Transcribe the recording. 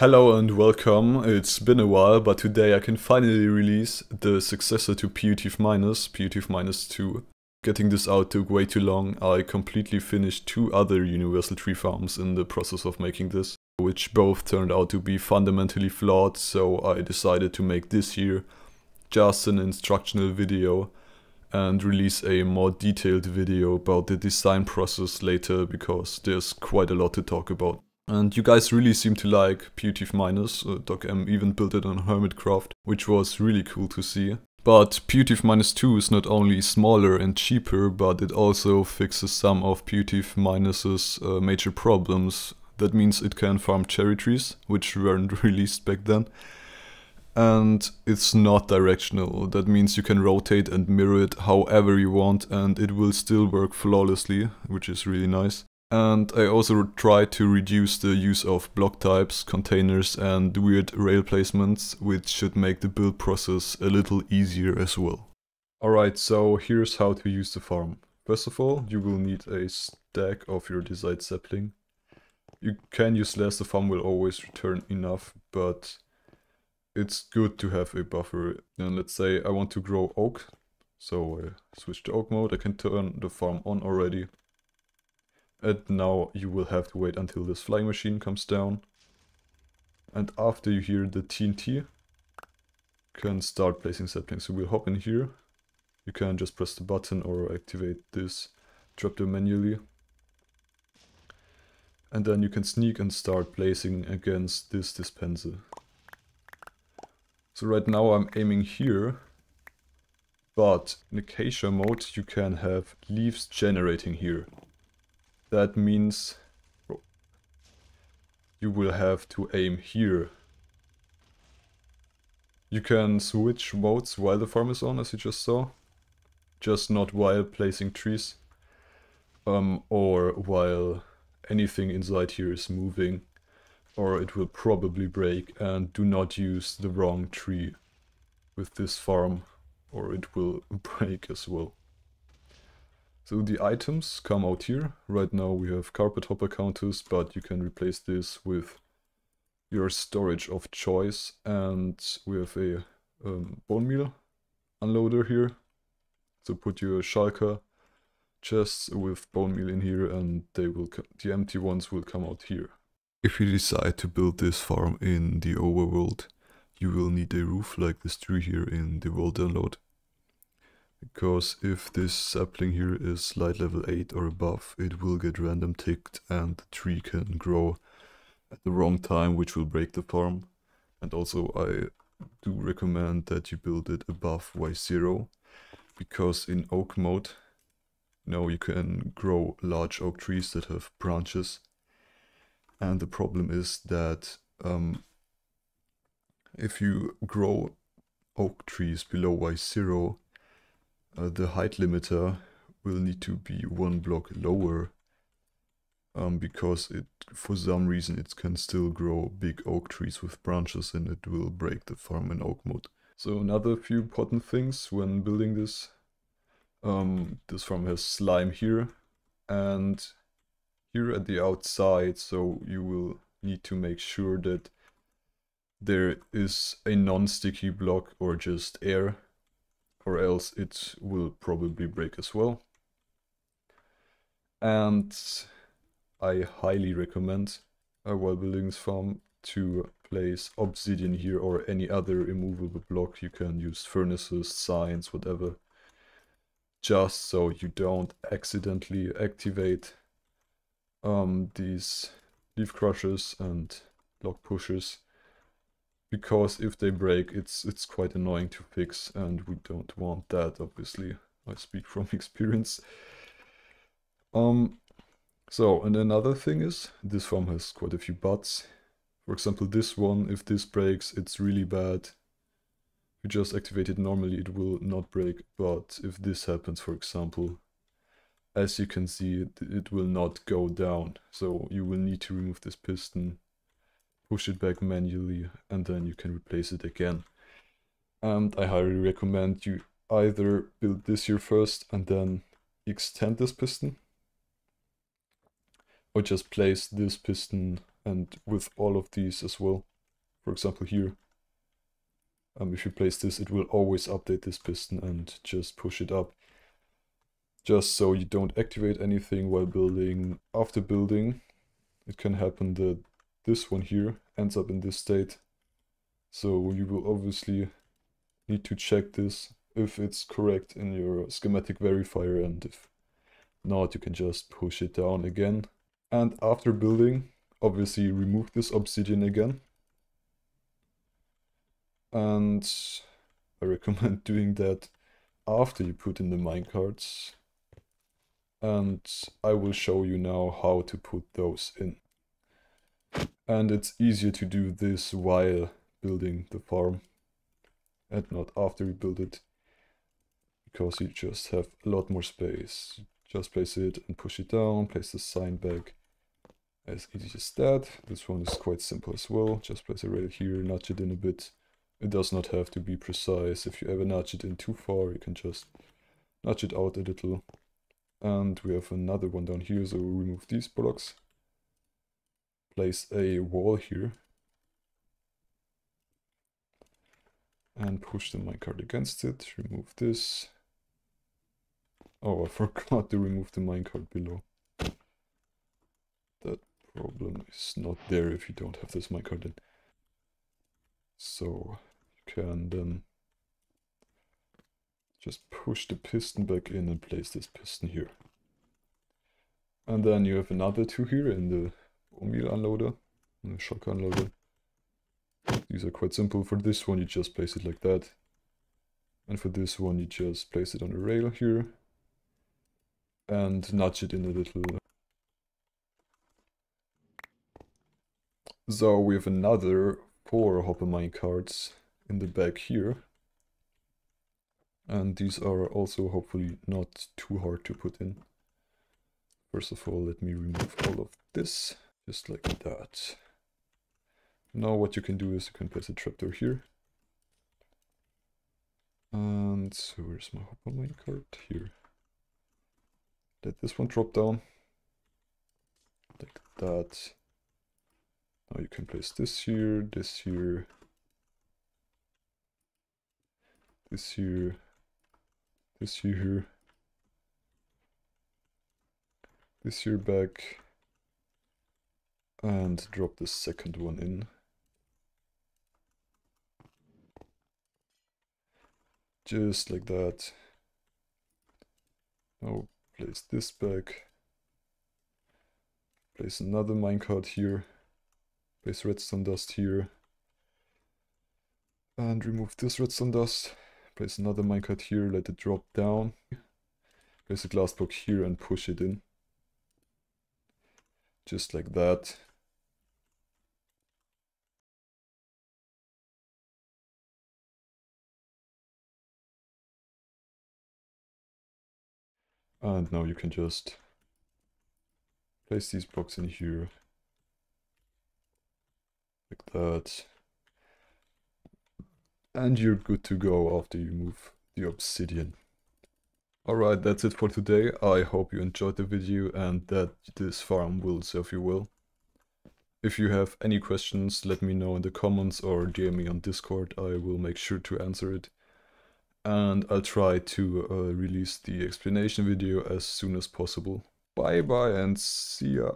Hello and welcome. It's been a while, but today I can finally release the successor to PuTief Minus, PuTief Minus 2. Getting this out took way too long. I completely finished two other Universal Tree farms in the process of making this, which both turned out to be fundamentally flawed, so I decided to make this here just an instructional video and release a more detailed video about the design process later because there's quite a lot to talk about. And you guys really seem to like PuTief Minus. Uh, Doc M even built it on Hermitcraft, which was really cool to see. But PuTief Minus 2 is not only smaller and cheaper, but it also fixes some of PuTief Minus's uh, major problems. That means it can farm cherry trees, which weren't released back then. And it's not directional. That means you can rotate and mirror it however you want and it will still work flawlessly, which is really nice. And I also try to reduce the use of block types, containers and weird rail placements, which should make the build process a little easier as well. Alright, so here's how to use the farm. First of all, you will need a stack of your desired sapling. You can use less, the farm will always return enough, but it's good to have a buffer. And let's say I want to grow oak, so I switch to oak mode, I can turn the farm on already. And now you will have to wait until this flying machine comes down. And after you hear the TNT, can start placing saplings. So we'll hop in here. You can just press the button or activate this drop trapdoor manually. And then you can sneak and start placing against this dispenser. So right now I'm aiming here. But in Acacia mode you can have leaves generating here that means you will have to aim here. You can switch modes while the farm is on, as you just saw. Just not while placing trees. Um, or while anything inside here is moving. Or it will probably break and do not use the wrong tree with this farm or it will break as well. So the items come out here. Right now we have carpet hopper counters, but you can replace this with your storage of choice. And we have a um, bone meal unloader here. So put your shulker chests with bone meal in here and they will the empty ones will come out here. If you decide to build this farm in the overworld, you will need a roof like this tree here in the world download. Because if this sapling here is light level 8 or above, it will get random ticked and the tree can grow at the wrong time, which will break the farm. And also I do recommend that you build it above Y0, because in oak mode, you know, you can grow large oak trees that have branches. And the problem is that um, if you grow oak trees below Y0, uh, the height limiter will need to be one block lower um, because it for some reason it can still grow big oak trees with branches and it will break the farm in oak mode. So another few important things when building this. Um, this farm has slime here and here at the outside so you will need to make sure that there is a non-sticky block or just air or else it will probably break as well. And I highly recommend while building this farm to place obsidian here or any other immovable block. You can use furnaces, signs, whatever. Just so you don't accidentally activate um, these leaf crushers and block pushers because if they break it's it's quite annoying to fix and we don't want that obviously. I speak from experience. Um so and another thing is this farm has quite a few buts for example this one if this breaks it's really bad. You just activate it normally it will not break. But if this happens for example as you can see it will not go down. So you will need to remove this piston push it back manually and then you can replace it again. And I highly recommend you either build this here first and then extend this piston or just place this piston and with all of these as well. For example here, um, if you place this, it will always update this piston and just push it up. Just so you don't activate anything while building. After building, it can happen that this one here ends up in this state. So you will obviously need to check this if it's correct in your schematic verifier and if not you can just push it down again. And after building, obviously remove this obsidian again. And I recommend doing that after you put in the minecarts. And I will show you now how to put those in. And it's easier to do this while building the farm and not after you build it because you just have a lot more space. Just place it and push it down, place the sign back as easy as that. This one is quite simple as well. Just place it right here, nudge it in a bit. It does not have to be precise. If you ever nudge it in too far, you can just nudge it out a little. And we have another one down here, so we'll remove these blocks. Place a wall here. And push the minecart against it. Remove this. Oh, I forgot to remove the minecart below. That problem is not there if you don't have this minecart in. So you can then just push the piston back in and place this piston here. And then you have another two here in the Um meal unloader and the shulker unloader. These are quite simple. For this one you just place it like that. And for this one you just place it on the rail here and nudge it in a little. So we have another four hopper minecarts in the back here. And these are also hopefully not too hard to put in. First of all, let me remove all of this, just like that. Now what you can do is you can place a trapdoor here. And so where's my hopper mine card? Here. Let this one drop down. Like that. Now you can place this here, this here, this here, this here, this here back, and drop the second one in. Just like that. Now place this back, place another minecart here, place redstone dust here, and remove this redstone dust, place another minecart here, let it drop down, place a glass block here and push it in, just like that. And now you can just place these blocks in here. Like that. And you're good to go after you move the obsidian. Alright, that's it for today. I hope you enjoyed the video and that this farm will serve you well. If you have any questions, let me know in the comments or DM me on Discord. I will make sure to answer it and I'll try to uh, release the explanation video as soon as possible. Bye bye and see ya.